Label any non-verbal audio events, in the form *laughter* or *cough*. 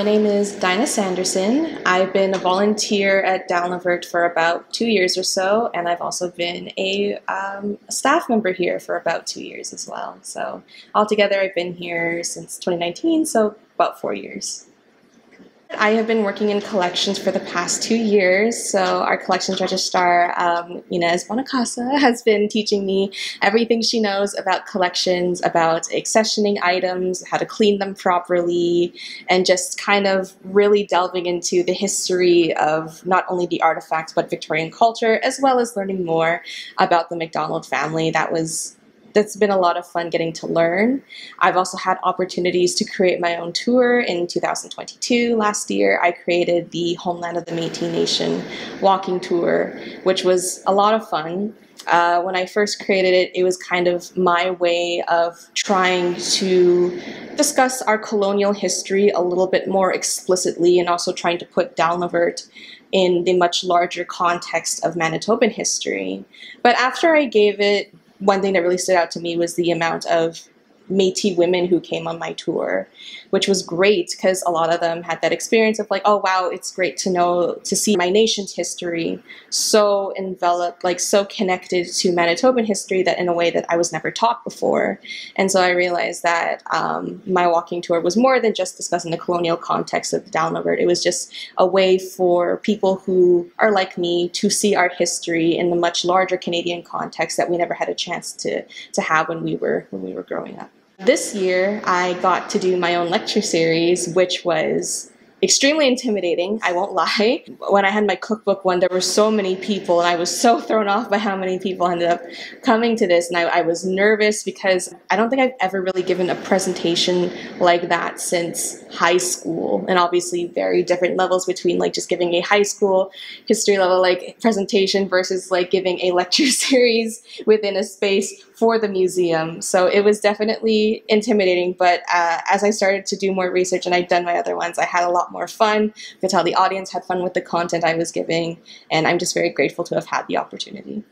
My name is Dyna Sanderson. I've been a volunteer at Dalnavert for about two years or so, and I've also been a, um, a, staff member here for about two years as well. So altogether, I've been here since 2019, so about four years. I have been working in collections for the past two years. So our collections registrar, um, Ines Bonacossa, *laughs* has been teaching me everything she knows about collections, about accessioning items, how to clean them properly, and just kind of really delving into the history of not only the artifacts but Victorian culture, as well as learning more about the Macdonald family. That was that's been a lot of fun getting to learn. I've also had opportunities to create my own tour in 2022. Last year, I created the Homeland of the Métis Nation walking tour, which was a lot of fun. Uh, when I first created it, it was kind of my way of trying to discuss our colonial history a little bit more explicitly and also trying to put Dalnavert in the much larger context of Manitoban history. But after I gave it one thing that really stood out to me was the amount of Métis women who came on my tour, which was great because a lot of them had that experience of like, oh wow, it's great to know to see my nation's history so enveloped, like so connected to Manitoban history that in a way that I was never taught before. And so I realized that um, my walking tour was more than just discussing the colonial context of Dalnavert. It was just a way for people who are like me to see our history in the much larger Canadian context that we never had a chance to to have when we were when we were growing up. This year, I got to do my own lecture series, which was extremely intimidating, I won't *laughs* lie. When I had my cookbook one, there were so many people, and I was so thrown off by how many people ended up coming to this. And I, I, was nervous because I don't think I've ever really given a presentation like that since high school. And obviously, very different levels between like just giving a high school history level like presentation versus like giving a *laughs* lecture series within a space for the museum. So it was definitely intimidating. But uh, as I started to do more research and I'd done my other ones, I had a lot more fun. I could tell the audience had fun with the content I was giving, and I'm just very grateful to have had the opportunity.